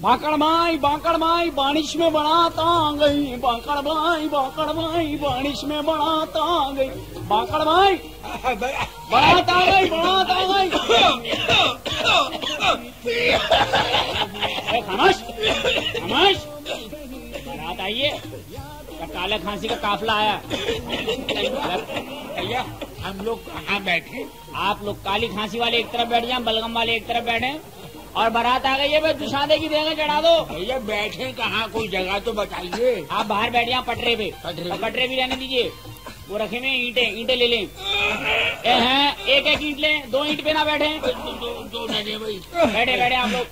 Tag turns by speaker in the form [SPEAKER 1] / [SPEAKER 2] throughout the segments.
[SPEAKER 1] बाकड़ माई बाकड़ माई बारिश में बनाता गई बाकड़ माई बाकड़ माई बारिश में बनाता गई बाकड़ माई बनाता गई बनाता गई खामोश खामोश। बारात काले खांसी का काफला आया?
[SPEAKER 2] भैया, हम लोग कहाँ बैठे?
[SPEAKER 1] आप लोग काली खांसी वाले एक तरफ़ बैठ जाए, बलगम वाले एक तरफ़ बैठे। और बारात आ गई है भाई दुशादे की देंगे चढ़ा दो
[SPEAKER 2] भैया बैठे कहाँ कोई जगह तो बताइए
[SPEAKER 1] आप बाहर बैठे जाए पटरे पे
[SPEAKER 2] पटरे
[SPEAKER 1] पटरे भी रहने दीजिए वो रखे में ईंटे ईंटे ले लें हैं एक एक ईंट लें दो ईंट पे ना बैठे
[SPEAKER 2] दो दो- दो
[SPEAKER 1] बैठे बैठे आप लोग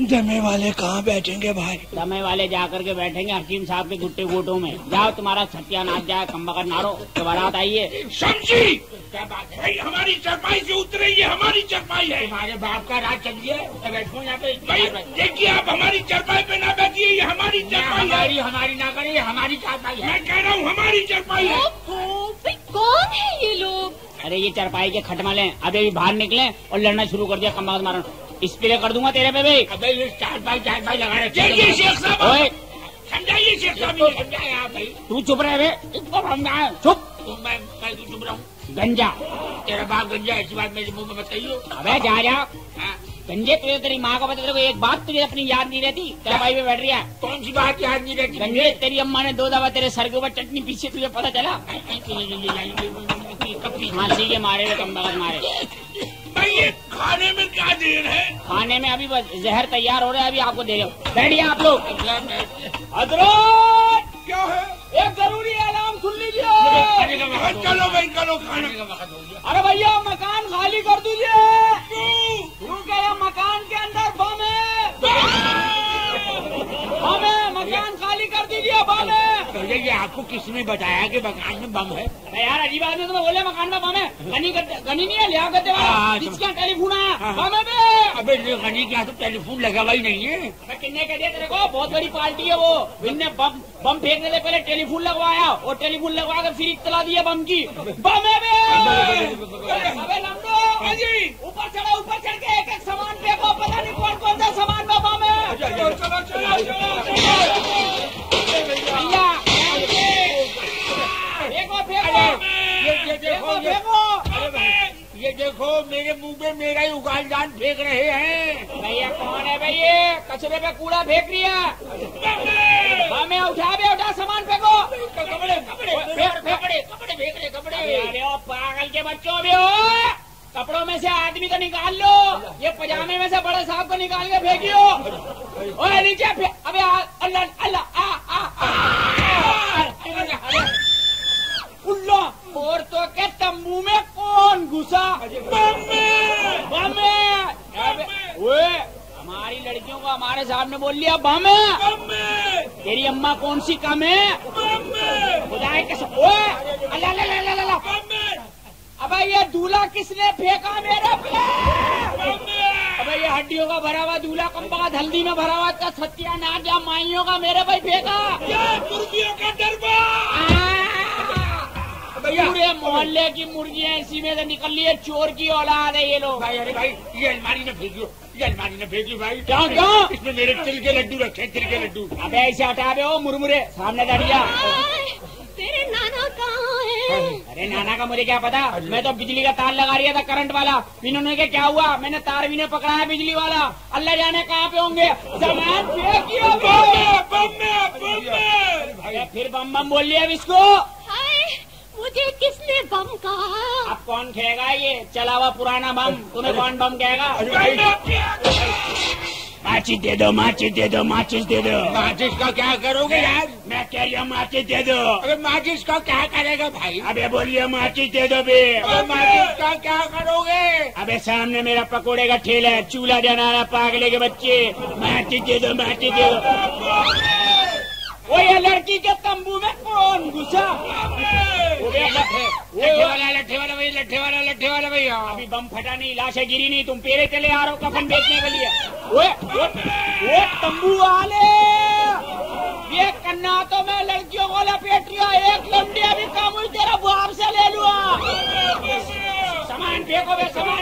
[SPEAKER 3] जमे वाले कहाँ बैठेंगे भाई?
[SPEAKER 1] समय वाले जा करके बैठेंगे हकीम साहब के गुट्टे गोटों में। जाओ तुम्हारा छतिया नाच जाए कम्बकर नारो तो बारात आइए।
[SPEAKER 2] समझी क्या बात है? भाई हमारी चरपाई से उतरे ये हमारी चरपाई है। तुम्हारे बाप का राज चलिए मैं यहाँ पे। देखिए आप हमारी चरपाई पे ना बैठिए ये हमारी चरपाई हमारी हमारी ना करिए हमारी चरपाई है। मैं कह रहा हूँ हमारी चरपाई है।
[SPEAKER 4] कौन है ये लोग?
[SPEAKER 1] अरे ये चरपाई के खटमले अभी अभी बाहर निकले और लड़ना शुरू कर दिया कम्बकर मारन। स्प्रे कर दूँगा तेरे पे भी
[SPEAKER 2] अबे ये चार भाई चार भाई लगा रहे शेख साहब समझाइए शेख साहब समझाए आप भाई
[SPEAKER 1] तू चुप रहे इसको समझाए चुप
[SPEAKER 2] तो मैं मैं तो चुप रहा हूँ
[SPEAKER 1] गंजा
[SPEAKER 2] तेरा बाप गंजा ऐसी बात मेरे मुँह में बताइए
[SPEAKER 1] अबे जा जा
[SPEAKER 2] हाँ,
[SPEAKER 1] गंजे तुझे तेरी माँ को बता एक बात तुझे अपनी याद नहीं रहती तेरा भाई पे बैठ रही है
[SPEAKER 2] कौन सी बात याद नहीं रहती
[SPEAKER 1] गंजे तेरी अम्मा ने दो दफ़ा तेरे सर के ऊपर चटनी पीछे तुझे पता चला फांसी के मारे हुए कम्बकर मारे
[SPEAKER 2] खाने में क्या देर है?
[SPEAKER 1] खाने में अभी बस जहर तैयार हो रहा है अभी आपको दे रहे हो। बैठिए आप लोग। हज़रत!
[SPEAKER 2] क्या है?
[SPEAKER 1] एक ज़रूरी ऐलान सुन लीजिए।
[SPEAKER 2] चलो भाई चलो खाने का वक्त हो गया।
[SPEAKER 1] अरे भैया मकान खाली कर दीजिए
[SPEAKER 2] क्यों?
[SPEAKER 1] क्योंकि ये मकान के अंदर बम है बम है मकान खाली कर दीजिए बम है
[SPEAKER 2] भैया ये आपको किसने बताया कि मकान में बम है
[SPEAKER 1] अरे यार अजीब आदमी तुम्हें बोले मकान में बम है गनी गनी नहीं है लिया करते
[SPEAKER 2] हाँ,
[SPEAKER 1] जिसका टेलीफोन आया
[SPEAKER 2] हाँ।
[SPEAKER 1] बम है
[SPEAKER 2] अबे गनी के यहाँ तो टेलीफोन लगा हुआ ही नहीं है
[SPEAKER 1] किन्ने कह दिया तेरे को बहुत बड़ी पार्टी है वो इनने बम बम फेंकने से पहले टेलीफोन लगवाया और टेलीफोन लगवा कर फिर इतला दिया बम की बम है ऊपर चढ़ो
[SPEAKER 2] ये देखो ये देखो मेरे मुँह पे मेरा ही उगाल जान फेंक रहे हैं।
[SPEAKER 1] भैया कौन है भैया? कचरे पे कूड़ा फेंक रही हमें उठा बे उठा सामान फेंको।
[SPEAKER 2] कपड़े कपड़े
[SPEAKER 1] फेंक, फेंक।
[SPEAKER 2] कपड़े कपड़े फेंक रहे कपड़े।
[SPEAKER 1] पागल के बच्चों भी हो। कपड़ों में से आदमी को निकाल लो। ये पजामे में से बड़े साहब को निकाल के फेंकियो। ओए नीचे फे- अबे आ- अल्लाह अल्लाह आ आ आ उल्लो और तो के तंबू में कौन घुसा बम में बम में अबे, ओए हमारी लड़कियों को हमारे सामने बोल लिया बम है। तेरी अम्मा कौन सी कम है? खुदा के सब ओए अल्लाह अल्लाह अल्लाह अल्लाह, अल्लाह। अबे ये दूल्हा किसने फेंका मेरे अबे ये हड्डियों का भरा हुआ दूल्हा कम्बा हल्दी में भरा हुआ का सत्या या माइयों का मेरे भाई फेंका।
[SPEAKER 2] मुर्गियों का
[SPEAKER 1] पूरे मोहल्ले की मुर्गियाँ इसी में से निकल रही है चोर की औलाद है ये लोग।
[SPEAKER 2] भाई अरे भाई ये अलमारी में भेजियो ये अलमारी में भेजियो भाई।
[SPEAKER 1] क्या, क्या?
[SPEAKER 2] इसमें मेरे तिल के लड्डू रखे तिल के लड्डू।
[SPEAKER 1] अबे ऐसे हटा बे ओ मुरमुरे सामने दड़िया
[SPEAKER 4] तेरे नाना कहाँ है?
[SPEAKER 1] अरे नाना का मुझे क्या पता? मैं तो बिजली का तार लगा रहा था करंट वाला। इन्होंने के क्या हुआ? मैंने तार भी नहीं पकड़ा है बिजली वाला। अल्लाह जाने कहाँ पे होंगे। अरे फिर बम बम बोल लिया अब इसको।
[SPEAKER 4] मुझे किसने बम कहा?
[SPEAKER 1] कौन कहेगा ये? चला हुआ पुराना बम। तुम्हें कौन बम कहेगा? माचिस दे दो माचिस दे दो माचिस दे दो।
[SPEAKER 2] माचिस का क्या करोगे यार?
[SPEAKER 1] मैं कह रही हूँ माचिस दे दो।
[SPEAKER 2] अरे माचिस का क्या करेगा भाई?
[SPEAKER 1] अबे बोलिए माचिस दे दो बे।
[SPEAKER 2] माचिस का क्या करोगे?
[SPEAKER 1] अबे सामने मेरा पकोड़े का ठेला है चूल्हा जलाना पागले के बच्चे। माचिस दे दो माचिस दे दो। वो ये लड़की के तंबू में कौन घुसा? वो लट्ठे
[SPEAKER 2] वाला लट्ठे वाला भैया लट्ठे वाला लट्ठे वाला भैया।
[SPEAKER 1] अभी बम फटा नहीं लाशें गिरी नहीं तुम पेरे चले आ रहे हो कफन बेचने के लिए। ओए ओए, ओए तंबू वाले! ये कन्नातों में लड़कियों को लपेट लिया एक लंडी अभी कम हुई तेरा बाप से ले लूँगा। सामान फेंको बे सामान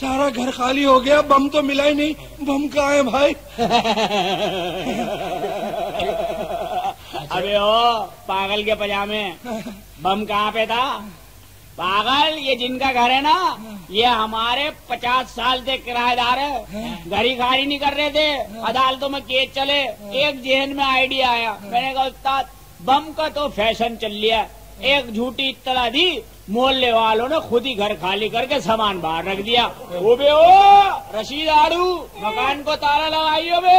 [SPEAKER 1] सारा घर खाली हो गया,
[SPEAKER 3] बम तो मिला ही नहीं। बम कहा है भाई?
[SPEAKER 1] अबे ओ, पागल के पजामे। बम कहाँ पे था? पागल, ये जिनका घर है ना, ये हमारे पचास साल से किराएदार है। ही खाली नहीं कर रहे थे। अदालतों में केस चले। एक जेहन में आइडिया आया। मैंने कहा, उस्ताद, बम का तो फ़ैशन चल लिया एक झूठी इतला दी मोहल्ले वालों ने खुद ही घर खाली करके सामान बाहर रख दिया ओ बे, ओ, रशीद आड़ू, मकान को ताला लगाइयो बे?